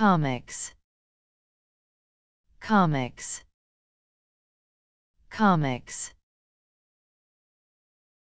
comics. Comics. Comics.